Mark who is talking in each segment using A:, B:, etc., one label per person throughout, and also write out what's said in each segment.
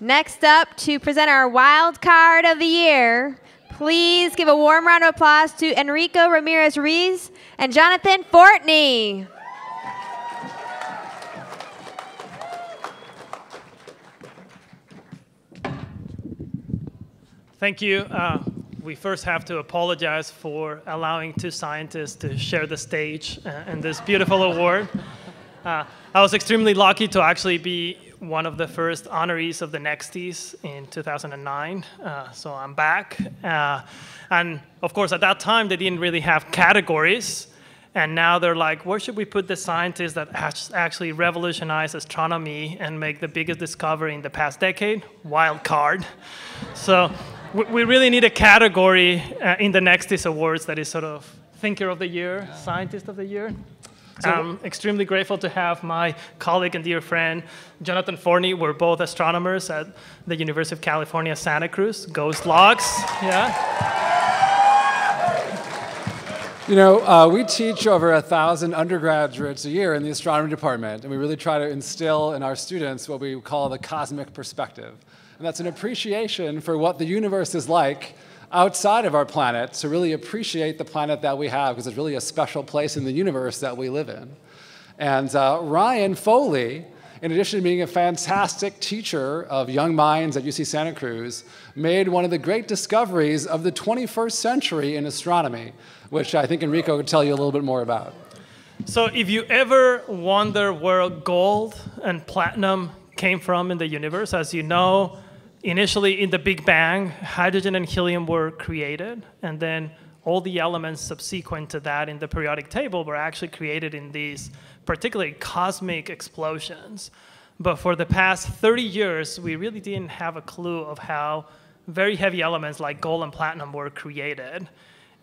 A: Next up to present our wild card of the year, please give a warm round of applause to Enrico Ramirez Ruiz and Jonathan Fortney.
B: Thank you. Uh, we first have to apologize for allowing two scientists to share the stage uh, in this beautiful award. Uh, I was extremely lucky to actually be one of the first honorees of the Nexties in 2009, uh, so I'm back. Uh, and of course, at that time, they didn't really have categories. And now they're like, where should we put the scientists that actually revolutionize astronomy and make the biggest discovery in the past decade? Wild card. So we really need a category uh, in the Nexties Awards that is sort of Thinker of the Year, Scientist of the Year. So I'm extremely grateful to have my colleague and dear friend, Jonathan Fortney. We're both astronomers at the University of California, Santa Cruz. Go Slugs, yeah.
C: You know, uh, we teach over a thousand undergraduates a year in the astronomy department, and we really try to instill in our students what we call the cosmic perspective. And that's an appreciation for what the universe is like outside of our planet to really appreciate the planet that we have because it's really a special place in the universe that we live in. And uh, Ryan Foley, in addition to being a fantastic teacher of young minds at UC Santa Cruz, made one of the great discoveries of the 21st century in astronomy, which I think Enrico could tell you a little bit more about.
B: So, if you ever wonder where gold and platinum came from in the universe, as you know, initially in the Big Bang, hydrogen and helium were created, and then all the elements subsequent to that in the periodic table were actually created in these particularly cosmic explosions. But for the past 30 years, we really didn't have a clue of how very heavy elements like gold and platinum were created.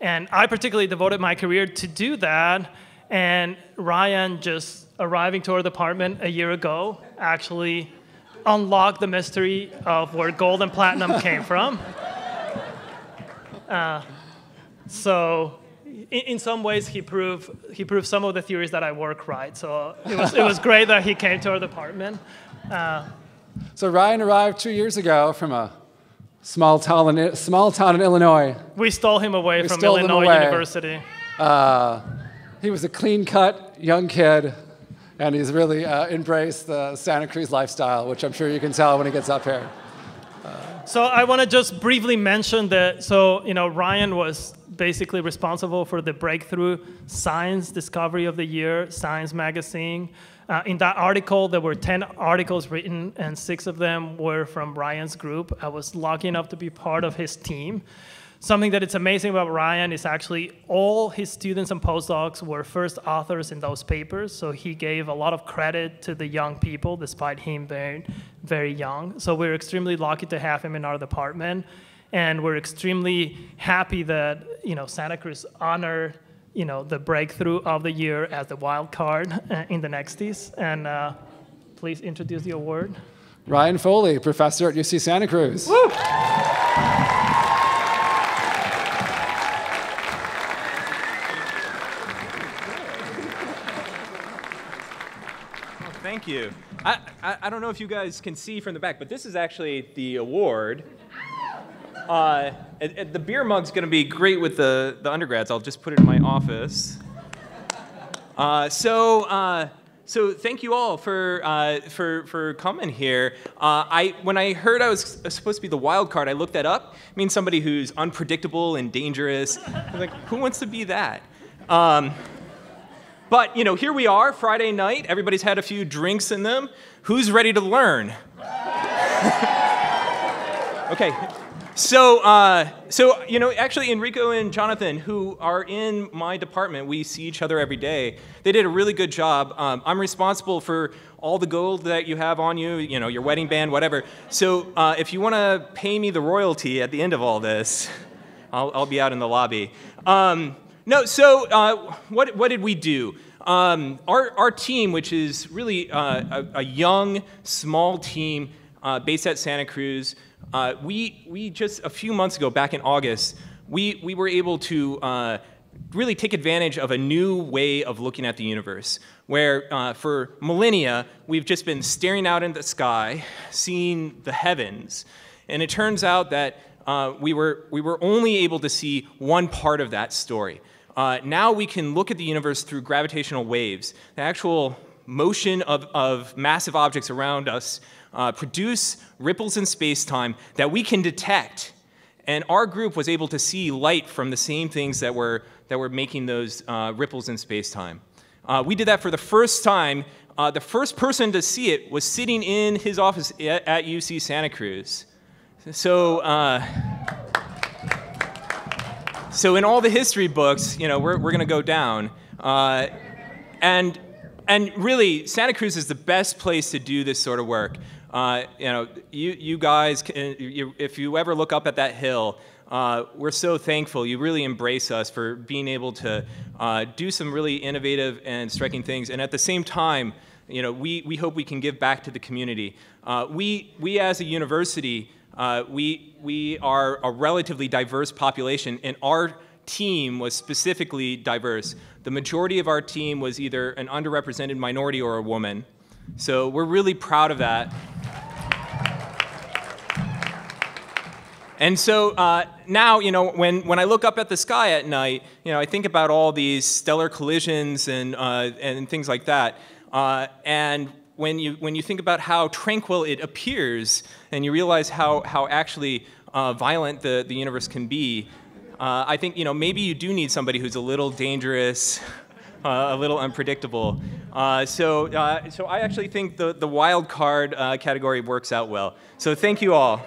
B: And I particularly devoted my career to do that. And Ryan, just arriving to our department a year ago, actually unlock the mystery of where gold and platinum came from. Uh, so in, in, some ways he proved he proved some of the theories that I work right. So it was it was great that he came to our department. Uh,
C: so Ryan arrived two years ago from a small town in small town in Illinois.
B: We stole him away we from Illinois away. University. Uh,
C: he was a clean-cut young kid and he's really uh, embraced the Santa Cruz lifestyle, which I'm sure you can tell when he gets up here.
B: so I want to just briefly mention that. So you know, Ryan was basically responsible for the breakthrough science discovery of the year, Science magazine. Uh, in that article, there were 10 articles written, and six of them were from Ryan's group. I was lucky enough to be part of his team. Something that is amazing about Ryan is actually all his students and postdocs were first authors in those papers, so he gave a lot of credit to the young people despite him being very young. So we're extremely lucky to have him in our department, and we're extremely happy that you know Santa Cruz honored you know the breakthrough of the year as the wild card uh, in the Nexties. And uh, please introduce the award.
C: Ryan Foley, professor at UC Santa Cruz.
B: Woo!
D: Thank you. I, I, I, don't know if you guys can see from the back, but this is actually the award. Uh, and, and the beer mug's going to be great with the, the undergrads. I'll just put it in my office. Uh, so, uh, so thank you all for, uh, for, for coming here. Uh, I, when I heard I was supposed to be the wild card, I looked that up. It means somebody who's unpredictable and dangerous. Like, who wants to be that? Um, but, you know, here we are, Friday night. Everybody's had a few drinks in them. Who's ready to learn? okay. So, uh, so you know, actually, Enrico and Jonathan, who are in my department, we see each other every day. They did a really good job. Um, I'm responsible for all the gold that you have on you, you know, your wedding band, whatever. So, uh, if you want to pay me the royalty at the end of all this, I'll, I'll be out in the lobby. Um, no, so uh, what, what did we do? Um, our, our team, which is really uh, a, a, young, small team uh, based at Santa Cruz, uh, we, we just a few months ago, back in August, we, we were able to uh, really take advantage of a new way of looking at the universe, where uh, for millennia, we've just been staring out into the sky, seeing the heavens, and it turns out that uh, we, were, we were only able to see one part of that story. Uh, now we can look at the universe through gravitational waves. The actual motion of, of massive objects around us uh, produce ripples in space-time that we can detect. And our group was able to see light from the same things that were, that were making those uh, ripples in space-time. Uh, we did that for the first time. Uh, the first person to see it was sitting in his office at, at UC Santa Cruz. So, uh, so in all the history books, you know, we're, we're going to go down. Uh, and, and really, Santa Cruz is the best place to do this sort of work. Uh, you know, you, you guys, can, you, if you ever look up at that hill, uh, we're so thankful. You really embrace us for being able to uh, do some really innovative and striking things. And at the same time, you know, we, we hope we can give back to the community. Uh, we, we as a university, uh, we, we are a relatively diverse population, and our team was specifically diverse. The majority of our team was either an underrepresented minority or a woman. So we're really proud of that. And so uh, now, you know, when, when I look up at the sky at night, you know, I think about all these stellar collisions and, uh, and things like that. Uh, and when you, when you think about how tranquil it appears, and you realize how, how actually uh, violent the, the universe can be, uh, I think, you know, maybe you do need somebody who's a little dangerous, uh, a little unpredictable. Uh, so, uh, so I actually think the, the wild card uh, category works out well. So thank you all.